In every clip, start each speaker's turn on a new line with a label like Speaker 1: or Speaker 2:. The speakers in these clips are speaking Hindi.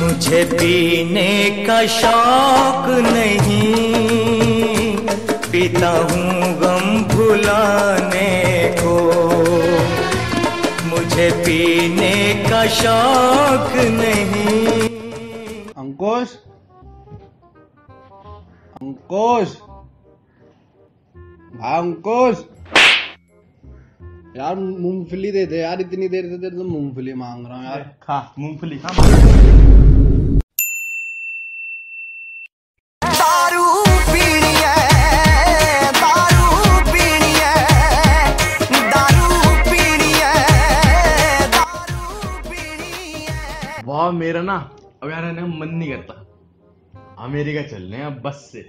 Speaker 1: मुझे पीने का शौक नहीं। पीता हूँ गम भुलाने को। मुझे पीने का शौक नहीं।
Speaker 2: अंकुश? अंकुश? अंकुश? यार मूंगफली दे दे यार इतनी देर से तेरे से मूंगफली मांग रहा हूँ यार।
Speaker 3: खा मूंगफली खा।
Speaker 4: दारू पीनी दारू पीनी है दारू पीनी है दारू पीनी है।
Speaker 3: वाह मेरा ना अब यार ना मन नहीं करता। अमेरिका चल रहे हैं बस से।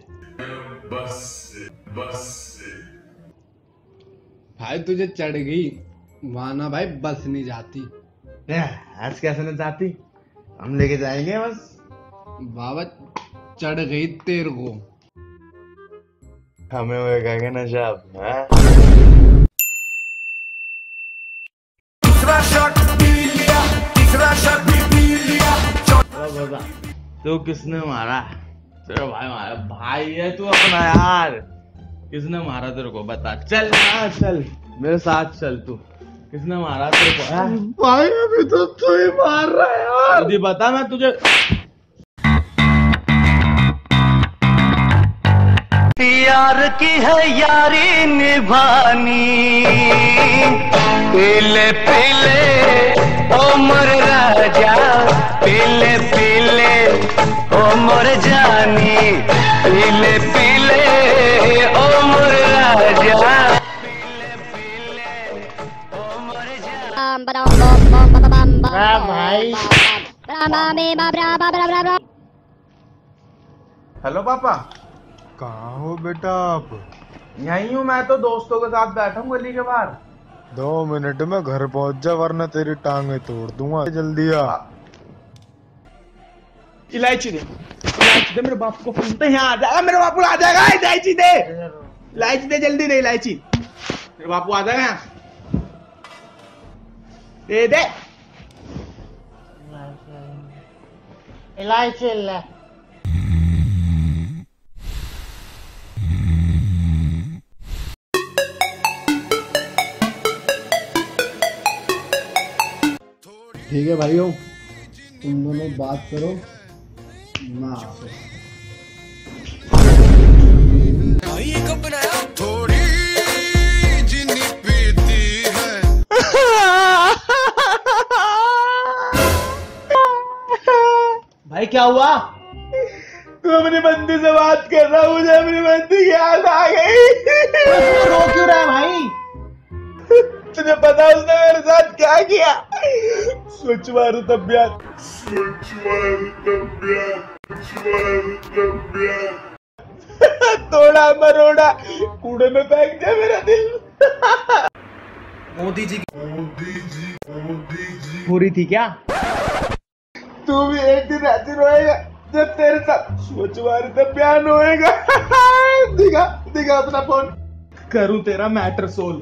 Speaker 2: भाई तुझे चढ़ गई। वहाँ ना भाई बस नहीं जाती।
Speaker 3: आज कैसे न जाती? हम लेके जाएँगे बस।
Speaker 2: बाबा चढ़ गई तेरे को।
Speaker 3: हमें वो कहेंगे ना साहब
Speaker 4: तीसरा शॉट पी लिया तीसरा शॉट भी पी लिया।
Speaker 3: बता किसने मारा? तेरा भाई मारा। भाई है तू अपना यार। किसने मारा तेरे को? बता। चल। ना चल। मेरे साथ चल तू। किसने मारा तेरे को? हाँ? भाई अभी तो तू ही मार रहा है यार। यदि बता मैं तुझे
Speaker 1: यार की है यारी निभानी। पीले पीले उमर राजा पीले पीले
Speaker 3: हेलो पापा।
Speaker 5: कहाँ हो बेटा आप?
Speaker 3: यहीं हूँ मैं तो दोस्तों के साथ बैठा हूँ गली के बाहर।
Speaker 5: दो मिनट में घर पहुँच जा वरना तेरी टांगे तोड़ दूँगा। जल्दी आ।
Speaker 3: इलायची दे। इलायची दे मेरे बाप को फ़ोन पे यहाँ आ जाएगा मेरे बापू आ जाएगा इलायची दे। इलायची दे जल्दी दे इलायची। मेरे बापू आ जाएगा। यहाँ दे दे।
Speaker 6: इलायची ले
Speaker 2: ठीक है भाइयों तुम दोनों बात करो। ना।
Speaker 4: थोड़ी
Speaker 3: क्या हुआ? तू अपनी बंदी से बात कर रहा मुझे अपनी बंदी की याद आ गई। रो क्यों रहा है भाई? तुझे पता उसने मेरे साथ क्या किया? स्वच्छ भारत अभियान स्वच्छ भारत अभियान तोड़ा मरोड़ा कूड़े में फेंक दिया मेरा दिल। मोदी जी मोदी जी मोदी जी। हो रही थी क्या? तू भी एक दिन ऐसे रोएगा जब तेरे साथ स्वच्छ भारत अभियान होएगा। दिखा दिखा अपना फ़ोन करूँ तेरा मैटर सोल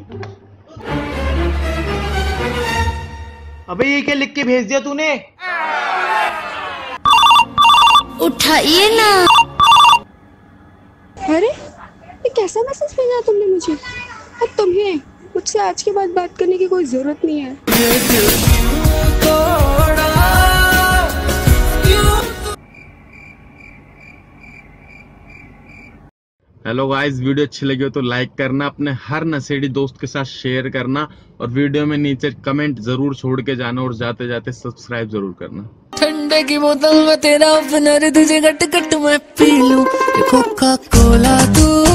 Speaker 3: अबे ये क्या लिख के भेज दिया तूने?
Speaker 7: उठाइए ना।
Speaker 8: अरे ये कैसा मैसेज भेजा तुमने मुझे? अब तुम्हें मुझसे आज के बाद बात करने की कोई ज़रूरत नहीं है।
Speaker 3: हेलो गाइस वीडियो अच्छी लगी हो तो लाइक करना, अपने हर नशेड़ी दोस्त के साथ शेयर करना और वीडियो में नीचे कमेंट ज़रूर छोड़ के जाना और जाते जाते सब्सक्राइब ज़रूर करना।
Speaker 7: ठंडे की बोतल में तेरा अपना तुझे मैं पी लूँ। कोला तू